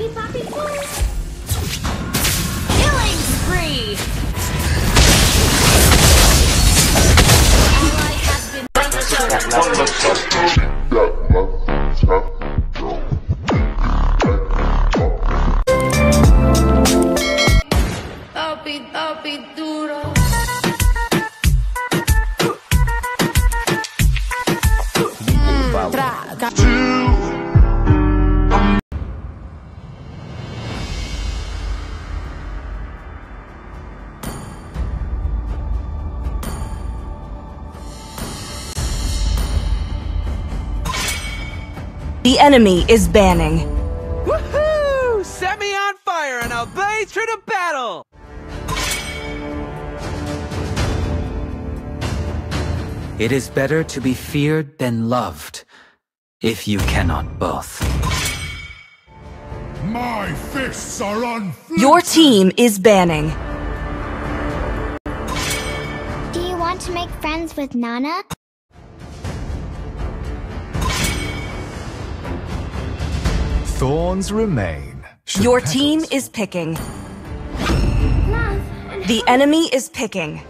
Happy Poppy The enemy is banning. Woohoo! Set me on fire and I'll blaze through the battle! It is better to be feared than loved, if you cannot both. My fists are on Your team is banning. Do you want to make friends with Nana? Thorns remain. Should Your petals- team is picking. Love. The enemy is picking.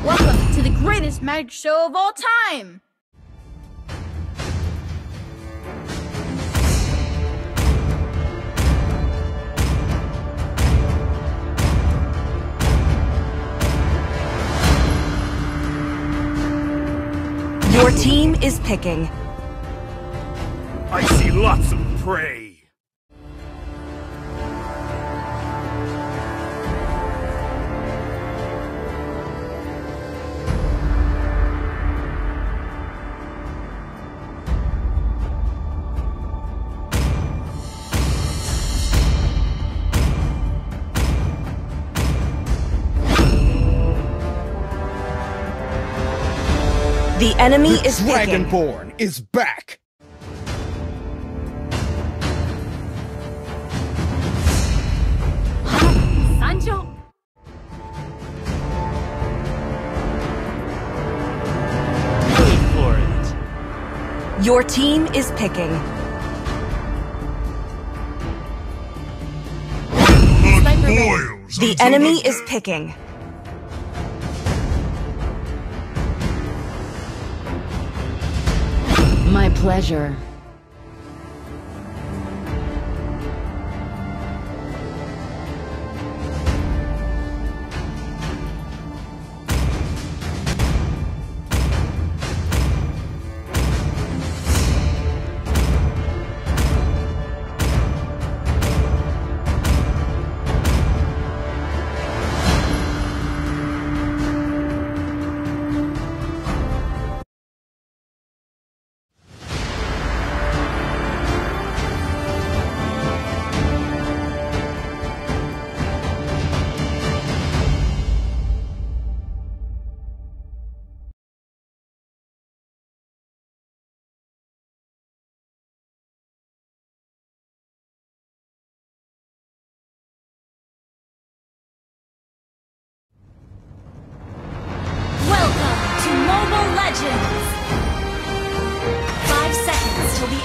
Welcome to the greatest magic show of all time! Your team is picking. I see lots of prey. The enemy is picking. Dragonborn is back! Sancho! Wait for it. Your team is picking. Sniper ready. Boils The enemy is picking. Pleasure.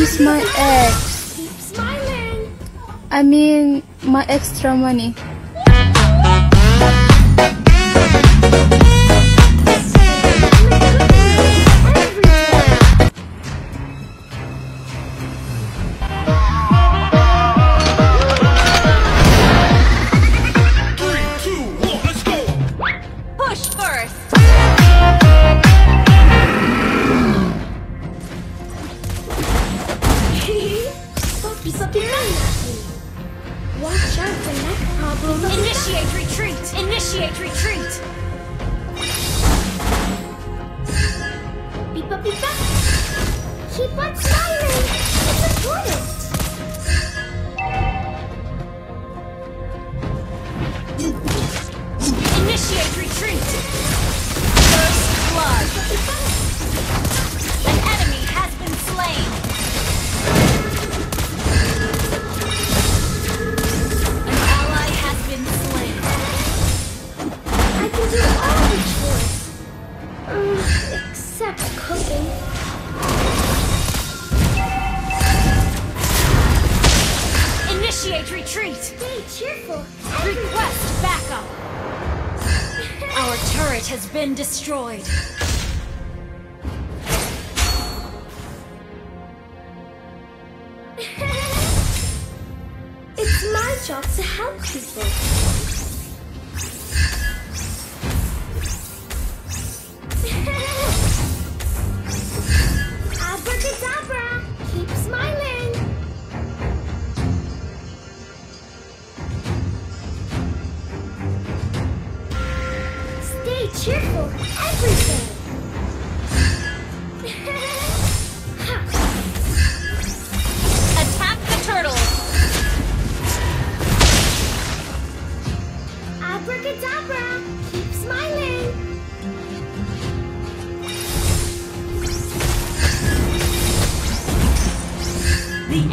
Miss my ex. Keep smiling. I mean, my extra money. Job to help people.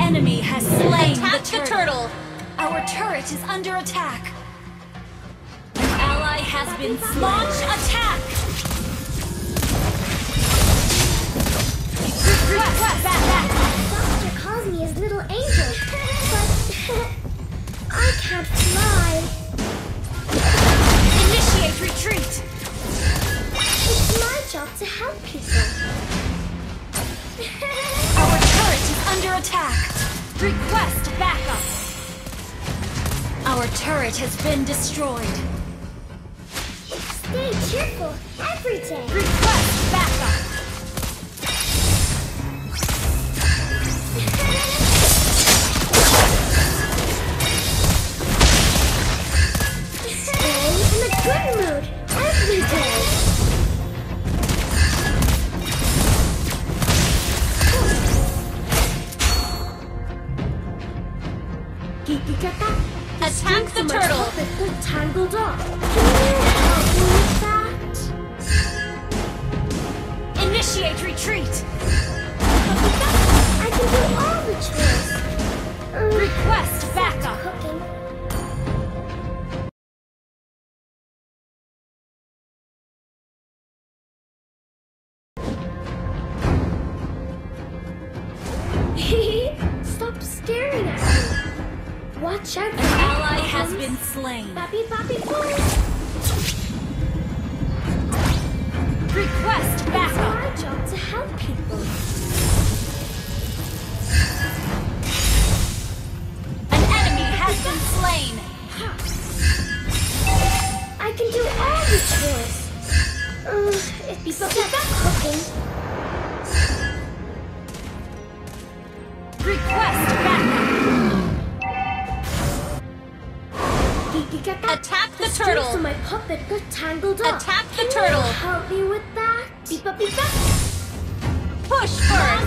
Enemy has slain the, turtle. Our turret is under attack. An ally has been slain. Launch attack. Request back, back. Doctor calls me his little angel, but I can't fly. Initiate retreat. It's my job to help people. Under attack. Request backup. Our turret has been destroyed. Stay cheerful every day. Request backup. Watch out. An ally has been slain. Bappy, bappy, boy. Request backup. It's my job to help people. An enemy has been slain. I can do all the chores. Uh, it's except cooking. Request backup. Kikikaka. Attack the strings turtle. on my puppet got tangled up. Attack the Can turtle. Help me with that. Beep up, beep up. Push first.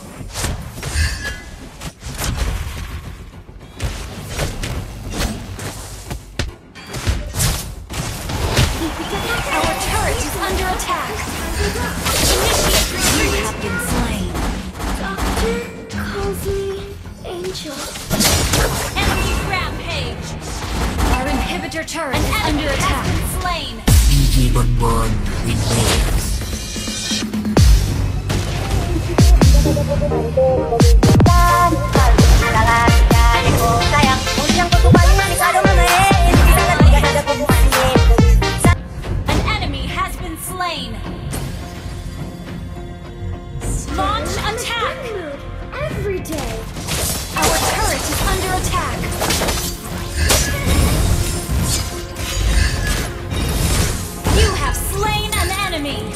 attack! Every day. Our turret is under attack. You have slain an enemy.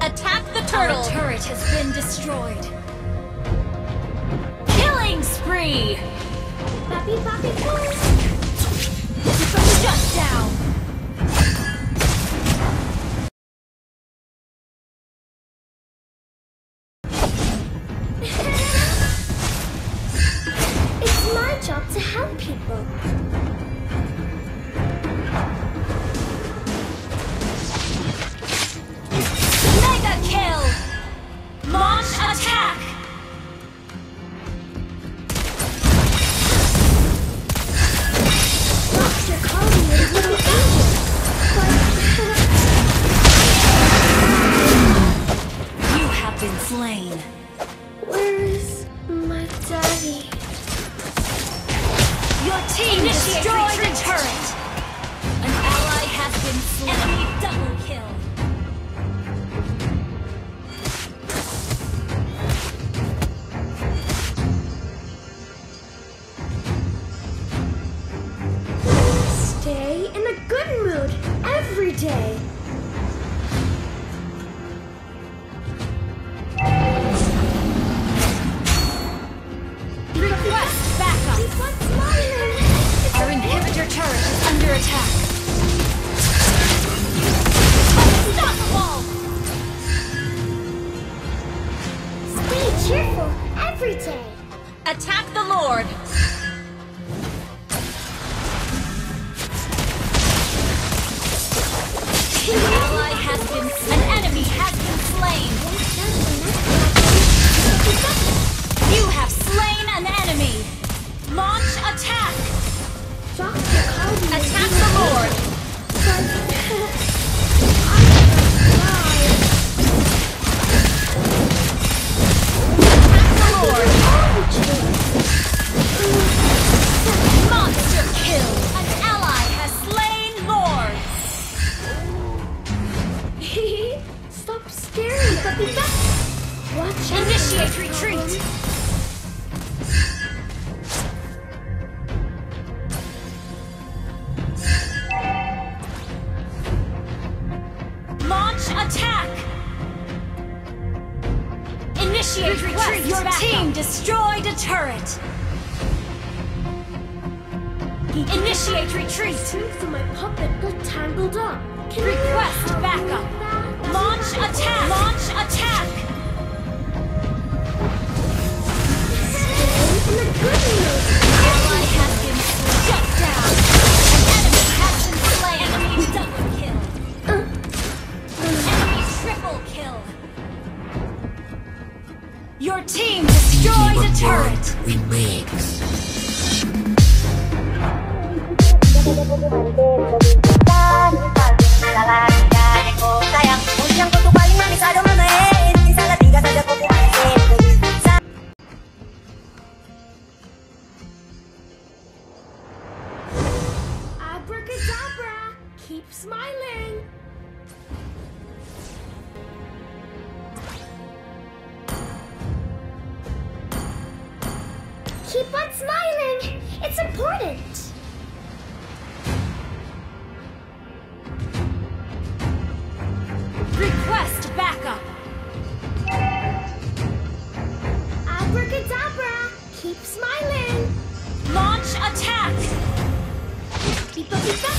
Attack the turtle. Our turret has been destroyed. Killing spree. Bappy, bappy, Shut down. Keep on smiling. It's important. Request backup. Abracadabra. Keep smiling. Launch attack. Beepa beepa.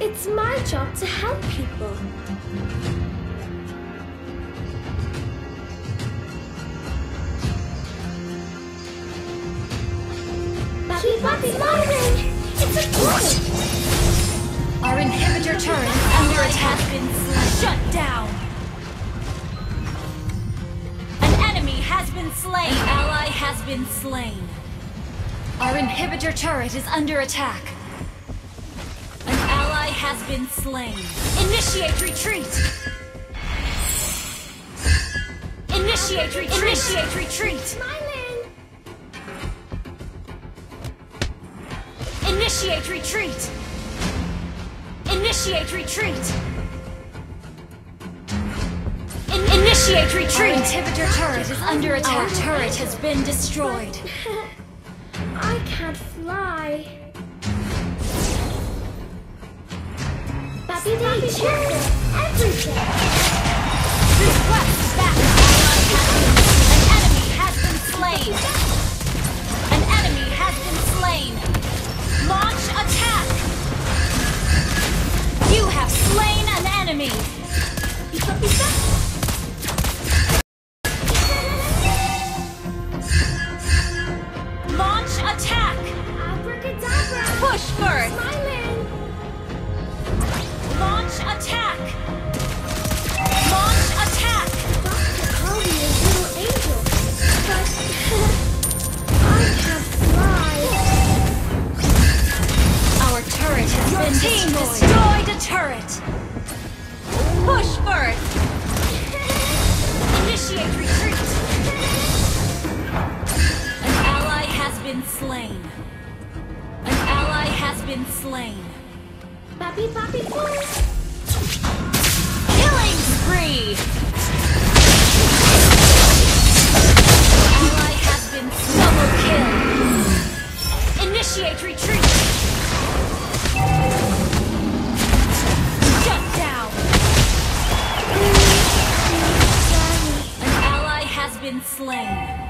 it's my job to help people. Puppy, puppy. It's a good. Our inhibitor turret is under attack. Been shut down. An enemy has been slain. An ally has been slain. Our inhibitor turret is under attack. An ally has been slain. Initiate retreat. Initiate retreat. Initiate retreat. Initiate retreat. Initiate retreat. In- initiate retreat. Our inhibitor turret is under attack. Our turret has been destroyed. I can't fly. Puppy, cheerful. Everything. Request slain. An ally has been slain. Puppy, puppy, pull. Killing spree. Ally has been double kill. Initiate retreat. Shut down. An ally has been slain.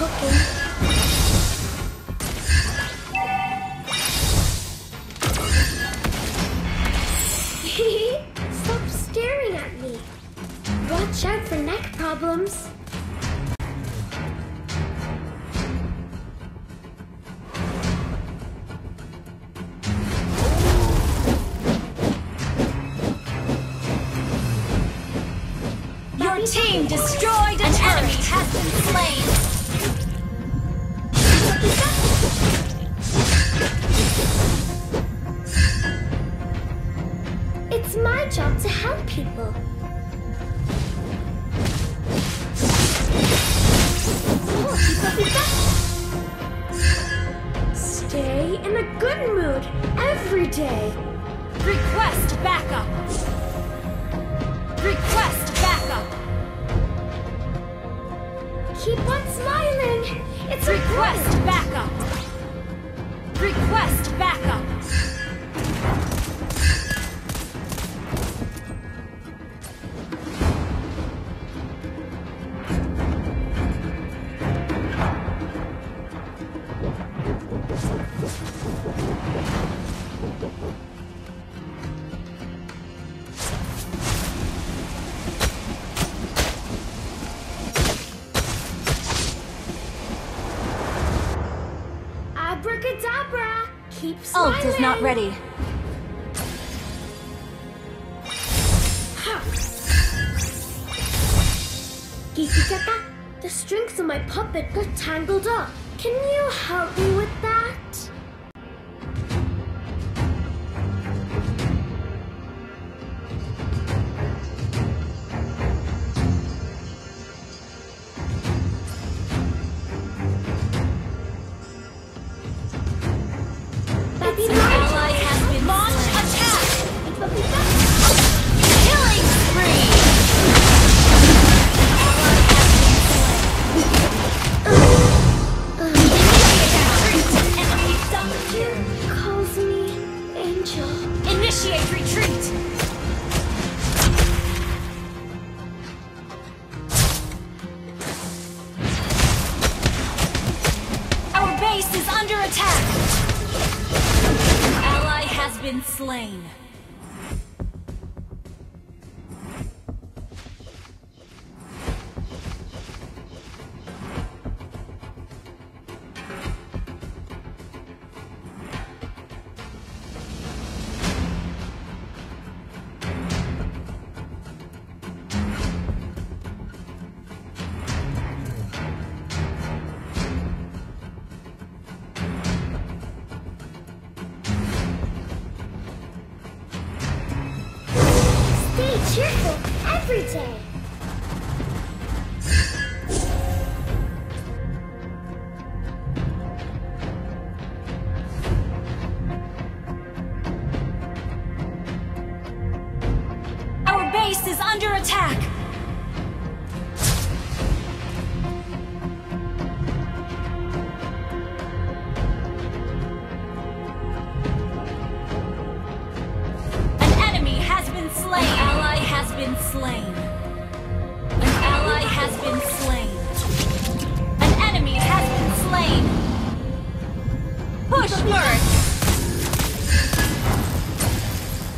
Except cooking. A good mood every day. Request backup. Request backup. Keep on smiling. It's Request backup. Request Keep Ult is not ready. Ha! The strings of my puppet got tangled up. Can you help me with that? Cheerful every day. Push first!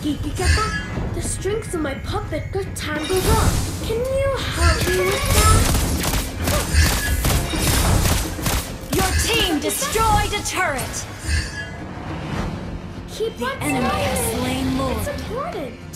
Kikikaka, the strings of my puppet got tangled up. Can you help me with that? Your team destroyed a turret! Keep The enemy has slain Lord. It's important.